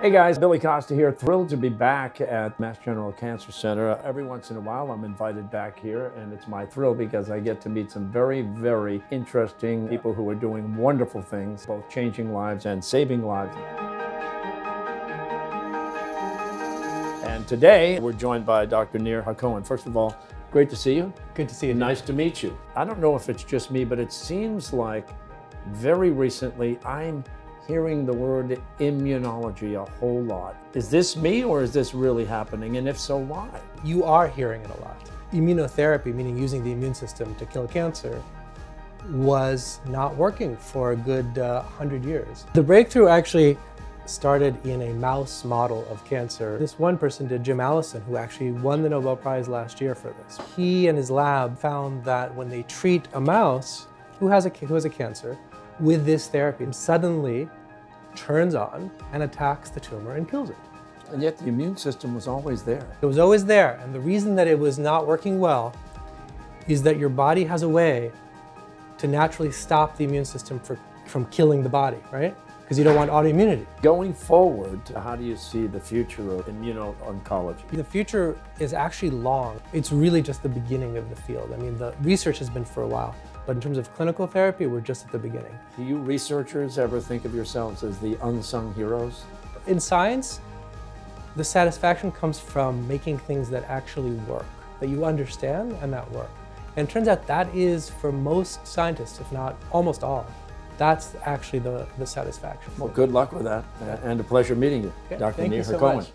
Hey guys, Billy Costa here. Thrilled to be back at Mass General Cancer Center. Every once in a while, I'm invited back here, and it's my thrill because I get to meet some very, very interesting people who are doing wonderful things, both changing lives and saving lives. And today, we're joined by Dr. Nir Hacohen. First of all, great to see you. Good to see you. Nice to meet you. I don't know if it's just me, but it seems like very recently I'm hearing the word immunology a whole lot. Is this me or is this really happening? And if so, why? You are hearing it a lot. Immunotherapy, meaning using the immune system to kill cancer, was not working for a good uh, 100 years. The breakthrough actually started in a mouse model of cancer. This one person did, Jim Allison, who actually won the Nobel Prize last year for this. He and his lab found that when they treat a mouse who has a, who has a cancer with this therapy, suddenly turns on and attacks the tumor and kills it. And yet the immune system was always there. It was always there. And the reason that it was not working well is that your body has a way to naturally stop the immune system for, from killing the body, right? Because you don't want autoimmunity. Going forward, how do you see the future of immuno-oncology? The future is actually long. It's really just the beginning of the field. I mean, the research has been for a while. But in terms of clinical therapy, we're just at the beginning. Do you researchers ever think of yourselves as the unsung heroes? In science, the satisfaction comes from making things that actually work, that you understand and that work. And it turns out that is, for most scientists, if not almost all, that's actually the, the satisfaction. Well, good luck with that, and a pleasure meeting you, Okay, Dr. thank Nir you so Hacohen. much.